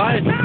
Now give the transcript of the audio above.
Bye.